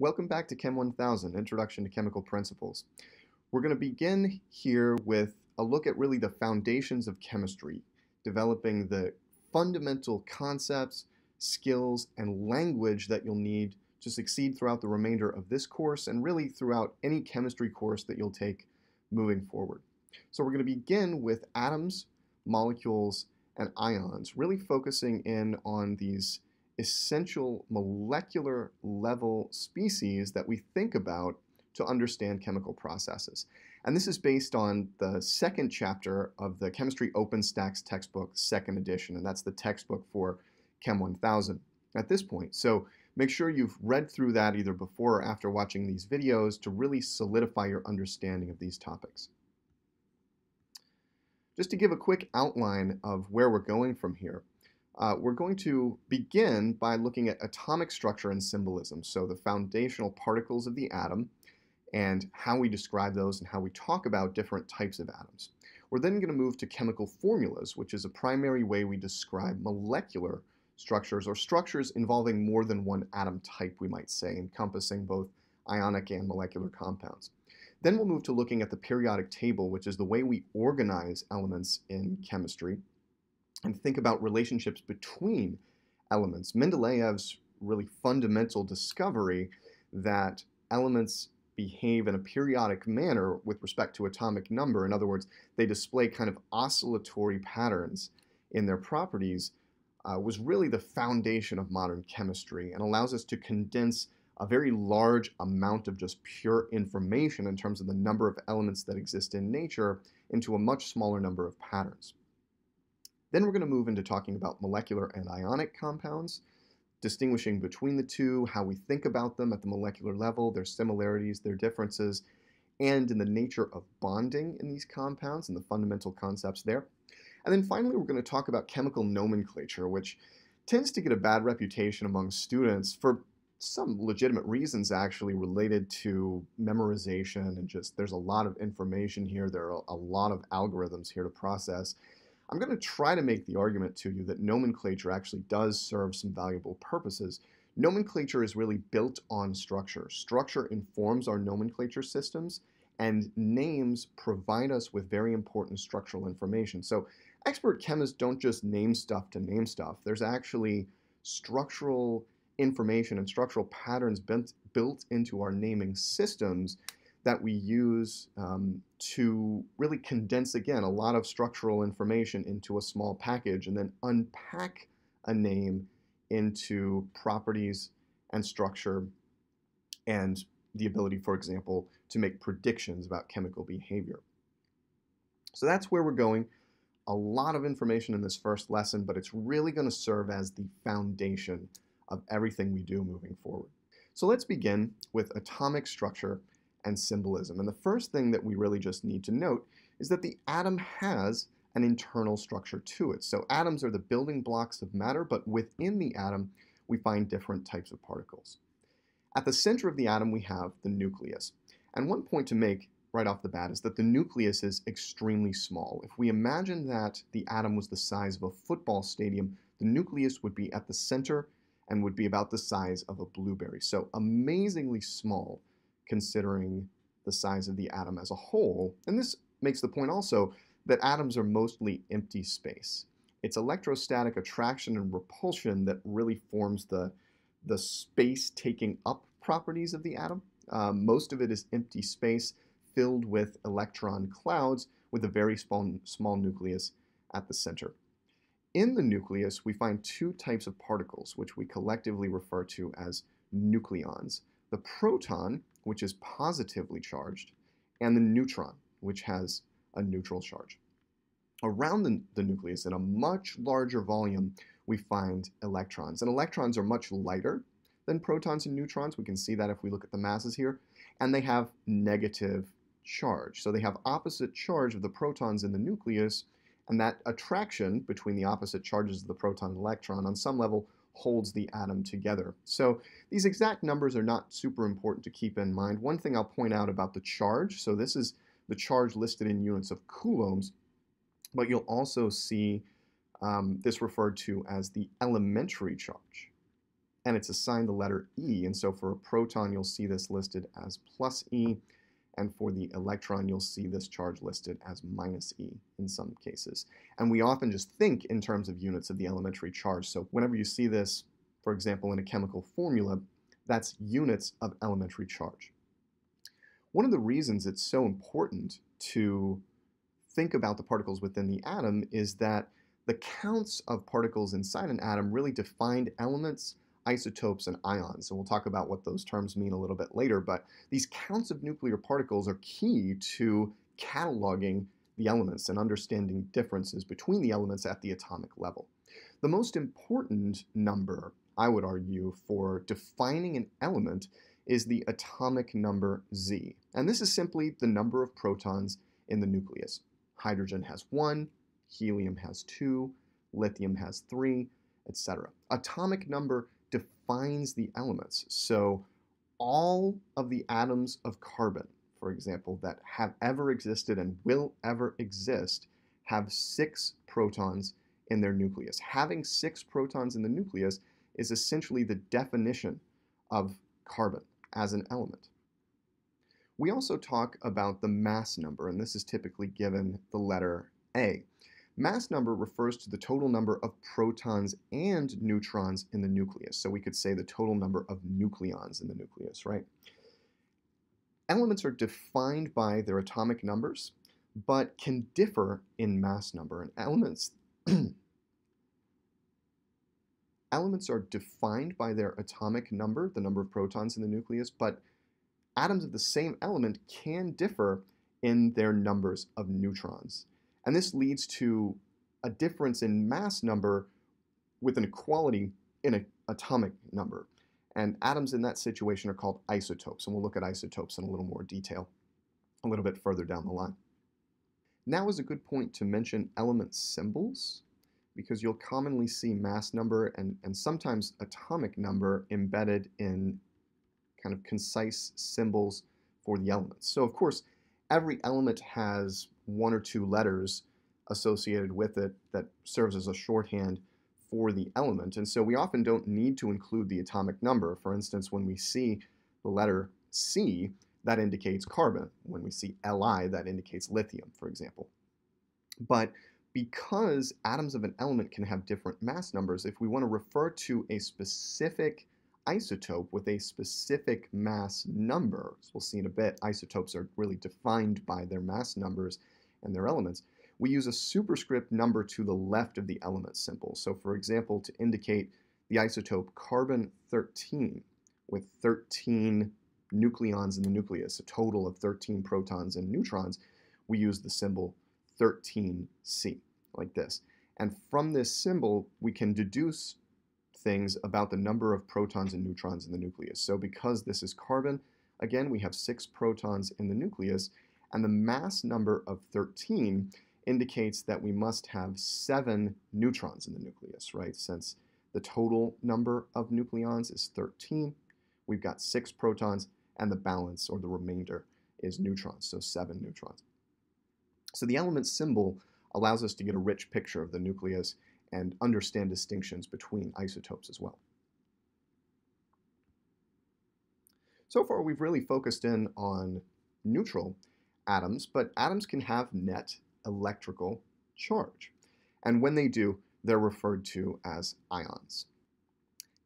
Welcome back to Chem 1000, Introduction to Chemical Principles. We're going to begin here with a look at really the foundations of chemistry, developing the fundamental concepts, skills, and language that you'll need to succeed throughout the remainder of this course and really throughout any chemistry course that you'll take moving forward. So we're going to begin with atoms, molecules, and ions, really focusing in on these essential molecular level species that we think about to understand chemical processes. And this is based on the second chapter of the Chemistry OpenStax textbook, second edition, and that's the textbook for Chem 1000 at this point. So make sure you've read through that either before or after watching these videos to really solidify your understanding of these topics. Just to give a quick outline of where we're going from here, uh, we're going to begin by looking at atomic structure and symbolism, so the foundational particles of the atom and how we describe those and how we talk about different types of atoms. We're then going to move to chemical formulas, which is a primary way we describe molecular structures or structures involving more than one atom type, we might say, encompassing both ionic and molecular compounds. Then we'll move to looking at the periodic table, which is the way we organize elements in chemistry and think about relationships between elements. Mendeleev's really fundamental discovery that elements behave in a periodic manner with respect to atomic number. In other words, they display kind of oscillatory patterns in their properties uh, was really the foundation of modern chemistry and allows us to condense a very large amount of just pure information in terms of the number of elements that exist in nature into a much smaller number of patterns. Then we're going to move into talking about molecular and ionic compounds, distinguishing between the two, how we think about them at the molecular level, their similarities, their differences, and in the nature of bonding in these compounds and the fundamental concepts there. And then finally, we're going to talk about chemical nomenclature, which tends to get a bad reputation among students for some legitimate reasons actually related to memorization and just there's a lot of information here. There are a lot of algorithms here to process. I'm going to try to make the argument to you that nomenclature actually does serve some valuable purposes. Nomenclature is really built on structure. Structure informs our nomenclature systems, and names provide us with very important structural information. So expert chemists don't just name stuff to name stuff. There's actually structural information and structural patterns built, into our naming systems that we use um, to really condense, again, a lot of structural information into a small package and then unpack a name into properties and structure and the ability, for example, to make predictions about chemical behavior. So that's where we're going. A lot of information in this first lesson, but it's really going to serve as the foundation of everything we do moving forward. So let's begin with atomic structure and symbolism. And the first thing that we really just need to note is that the atom has an internal structure to it. So atoms are the building blocks of matter, but within the atom, we find different types of particles. At the center of the atom, we have the nucleus. And one point to make right off the bat is that the nucleus is extremely small. If we imagine that the atom was the size of a football stadium, the nucleus would be at the center and would be about the size of a blueberry. So amazingly small considering the size of the atom as a whole. And this makes the point also that atoms are mostly empty space. It's electrostatic attraction and repulsion that really forms the, the space taking up properties of the atom. Um, most of it is empty space filled with electron clouds with a very small, small nucleus at the center. In the nucleus, we find two types of particles, which we collectively refer to as nucleons. The proton, which is positively charged, and the neutron, which has a neutral charge. Around the, the nucleus, in a much larger volume, we find electrons. And electrons are much lighter than protons and neutrons. We can see that if we look at the masses here. And they have negative charge. So they have opposite charge of the protons in the nucleus, and that attraction between the opposite charges of the proton and electron on some level holds the atom together. So these exact numbers are not super important to keep in mind. One thing I'll point out about the charge, so this is the charge listed in units of coulombs, but you'll also see um, this referred to as the elementary charge. and it's assigned the letter E. And so for a proton, you'll see this listed as plus E, and for the electron, you'll see this charge listed as minus E in some cases. And we often just think in terms of units of the elementary charge. So whenever you see this, for example, in a chemical formula, that's units of elementary charge. One of the reasons it's so important to think about the particles within the atom is that the counts of particles inside an atom really defined elements isotopes, and ions. And we'll talk about what those terms mean a little bit later, but these counts of nuclear particles are key to cataloging the elements and understanding differences between the elements at the atomic level. The most important number, I would argue, for defining an element is the atomic number Z. And this is simply the number of protons in the nucleus. Hydrogen has one, helium has two, lithium has three, etc. Atomic number defines the elements. So all of the atoms of carbon, for example, that have ever existed and will ever exist have six protons in their nucleus. Having six protons in the nucleus is essentially the definition of carbon as an element. We also talk about the mass number, and this is typically given the letter A. Mass number refers to the total number of protons and neutrons in the nucleus. So we could say the total number of nucleons in the nucleus, right? Elements are defined by their atomic numbers, but can differ in mass number. And elements, elements are defined by their atomic number, the number of protons in the nucleus, but atoms of the same element can differ in their numbers of neutrons. And this leads to a difference in mass number with an equality in an atomic number. And atoms in that situation are called isotopes. And we'll look at isotopes in a little more detail a little bit further down the line. Now is a good point to mention element symbols because you'll commonly see mass number and, and sometimes atomic number embedded in kind of concise symbols for the elements. So of course, every element has one or two letters associated with it that serves as a shorthand for the element. And so we often don't need to include the atomic number. For instance, when we see the letter C, that indicates carbon. When we see Li, that indicates lithium, for example. But because atoms of an element can have different mass numbers, if we want to refer to a specific isotope with a specific mass number, as we'll see in a bit, isotopes are really defined by their mass numbers and their elements, we use a superscript number to the left of the element symbol. So for example, to indicate the isotope carbon-13 with 13 nucleons in the nucleus, a total of 13 protons and neutrons, we use the symbol 13C, like this. And from this symbol, we can deduce things about the number of protons and neutrons in the nucleus. So because this is carbon, again, we have six protons in the nucleus, and the mass number of 13 indicates that we must have seven neutrons in the nucleus, right? Since the total number of nucleons is 13, we've got six protons, and the balance or the remainder is neutrons, so seven neutrons. So the element symbol allows us to get a rich picture of the nucleus and understand distinctions between isotopes as well. So far, we've really focused in on neutral atoms, but atoms can have net electrical charge. And when they do, they're referred to as ions.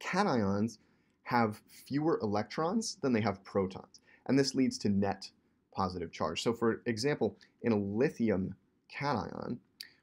Cations have fewer electrons than they have protons, and this leads to net positive charge. So for example, in a lithium cation,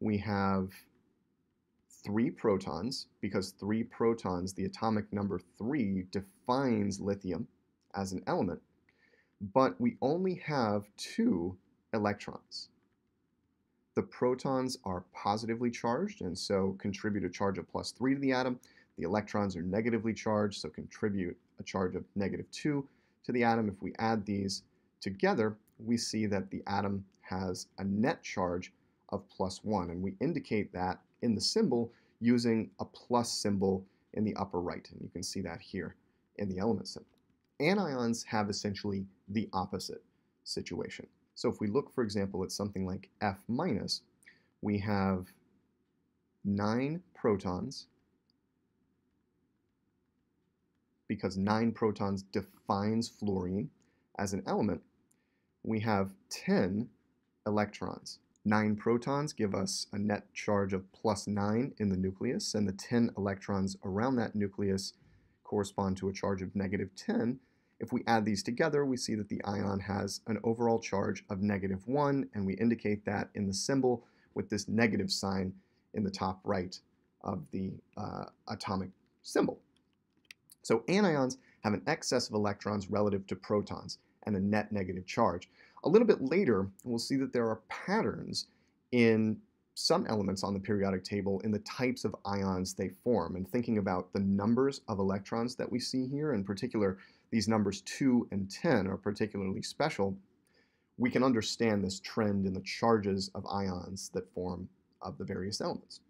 we have three protons, because three protons, the atomic number three, defines lithium as an element, but we only have two electrons. The protons are positively charged and so contribute a charge of plus 3 to the atom. The electrons are negatively charged, so contribute a charge of negative 2 to the atom. If we add these together, we see that the atom has a net charge of plus 1, and we indicate that in the symbol using a plus symbol in the upper right, and you can see that here in the element symbol. Anions have essentially the opposite situation. So if we look, for example, at something like F minus, we have nine protons because 9 protons defines fluorine as an element, we have 10 electrons. 9 protons give us a net charge of plus 9 in the nucleus, and the 10 electrons around that nucleus correspond to a charge of negative 10. If we add these together, we see that the ion has an overall charge of negative 1, and we indicate that in the symbol with this negative sign in the top right of the uh, atomic symbol. So anions have an excess of electrons relative to protons and a net negative charge. A little bit later, we'll see that there are patterns in some elements on the periodic table in the types of ions they form. And thinking about the numbers of electrons that we see here, in particular, these numbers 2 and 10 are particularly special, we can understand this trend in the charges of ions that form of the various elements.